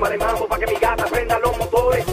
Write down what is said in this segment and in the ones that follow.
Mare mambo, paga migata, prenda lo motore.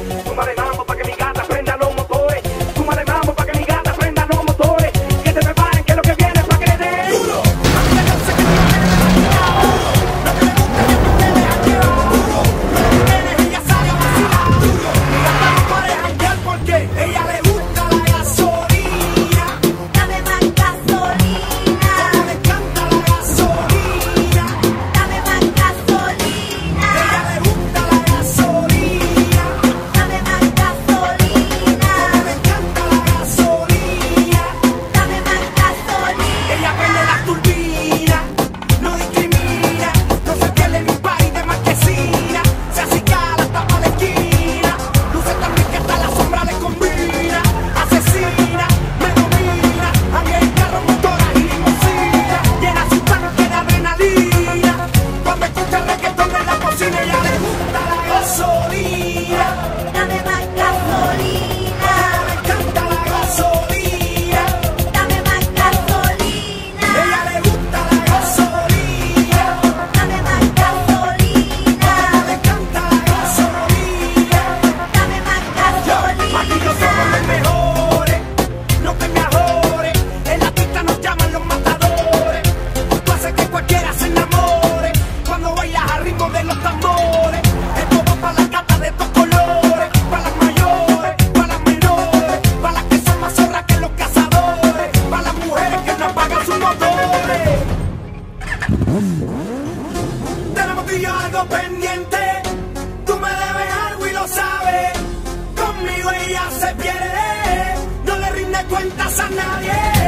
motores. Tenemos tú y yo algo pendiente. Tú me debes algo y lo sabes. Conmigo ella se pierde. No le rinde cuentas a nadie.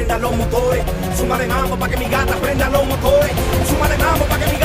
prenda los motores. Súmale mambo para que mi gata prenda los motores. Súmale mambo para que mi